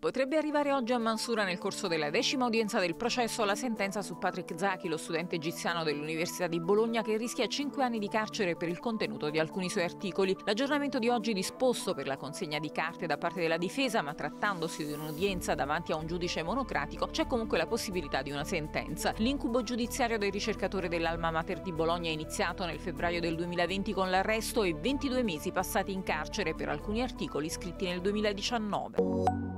Potrebbe arrivare oggi a Mansura nel corso della decima udienza del processo la sentenza su Patrick Zaki, lo studente egiziano dell'Università di Bologna che rischia 5 anni di carcere per il contenuto di alcuni suoi articoli. L'aggiornamento di oggi disposto per la consegna di carte da parte della difesa, ma trattandosi di un'udienza davanti a un giudice monocratico, c'è comunque la possibilità di una sentenza. L'incubo giudiziario del ricercatore dell'Alma Mater di Bologna è iniziato nel febbraio del 2020 con l'arresto e 22 mesi passati in carcere per alcuni articoli scritti nel 2019.